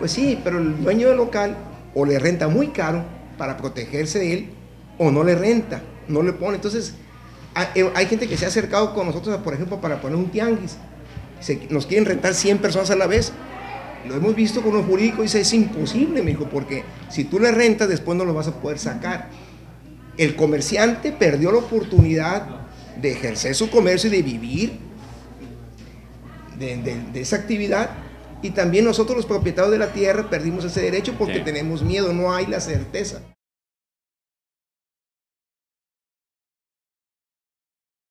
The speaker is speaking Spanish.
Pues sí, pero el dueño del local o le renta muy caro para protegerse de él o no le renta, no le pone. Entonces, eh, hay gente que se ha acercado con nosotros, por ejemplo, para poner un tianguis. nos quieren rentar 100 personas a la vez. Lo hemos visto con un jurídico y dice, es imposible, me dijo, porque si tú le rentas, después no lo vas a poder sacar. El comerciante perdió la oportunidad de ejercer su comercio y de vivir de, esa actividad. Y también nosotros los propietarios de la tierra perdimos ese derecho porque tenemos miedo, no hay la certeza.